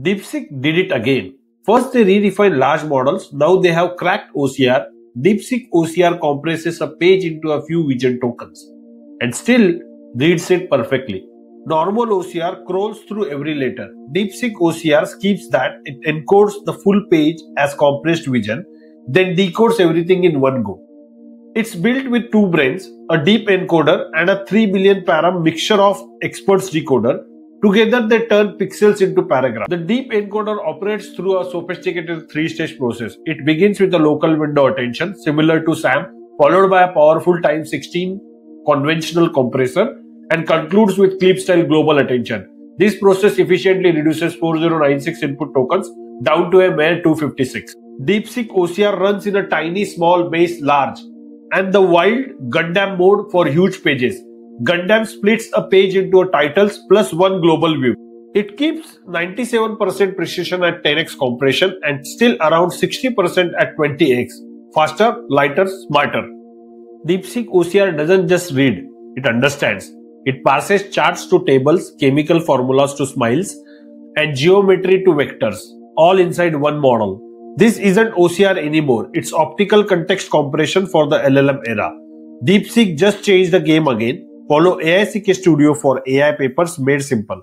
DeepSeek did it again. First they redefined large models, now they have cracked OCR. DeepSeek OCR compresses a page into a few vision tokens and still reads it perfectly. Normal OCR crawls through every letter. DeepSeek OCR skips that, it encodes the full page as compressed vision, then decodes everything in one go. It's built with two brains, a DeepEncoder and a 3 billion param mixture of experts decoder. Together they turn pixels into paragraphs. The DeepEncoder operates through a sophisticated three-stage process. It begins with a local window attention similar to SAM, followed by a powerful time 16 convolutional compressor and concludes with CLIP style global attention. This process efficiently reduces 4096 input tokens down to a mere 256. DeepSeek OCR runs in a tiny small base large and the wild Gundam mode for huge pages. Gundam splits a page into a titles plus one global view. It keeps 97% precision at 10x compression and still around 60% at 20x. Faster, lighter, smarter. DeepSeek OCR doesn't just read, it understands. It parses charts to tables, chemical formulas to SMILES, and geometry to vectors, all inside one model. This isn't OCR anymore, it's optical context compression for the LLM era. DeepSeek just changed the game again. Follow A I C K studio for A I paper made simple